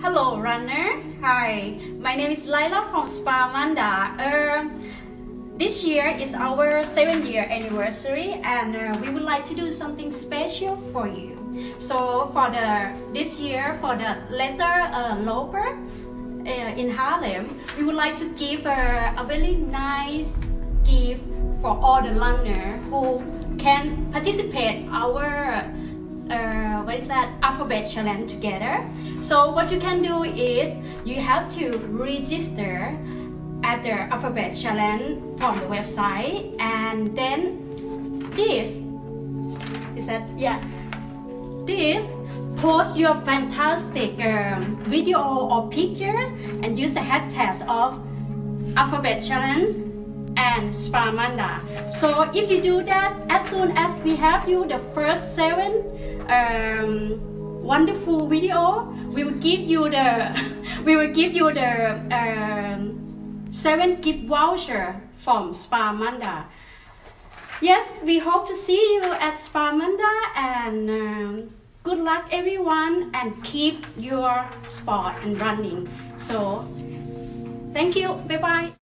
Hello runner, hi, my name is Laila from Spa Manda. Uh, this year is our 7 year anniversary and uh, we would like to do something special for you. So for the this year for the letter uh, Loper uh, in Haarlem, we would like to give a very nice gift for all the runner who can participate our uh, what is that alphabet challenge together so what you can do is you have to register at the alphabet challenge from the website and then this is that yeah this post your fantastic um, video or pictures and use the hashtag of alphabet challenge and Spa Manda. So if you do that, as soon as we have you the first seven um, wonderful video, we will give you the we will give you the um, seven gift voucher from Spa Manda. Yes, we hope to see you at Spa Manda and um, good luck everyone and keep your sport and running. So thank you. Bye bye.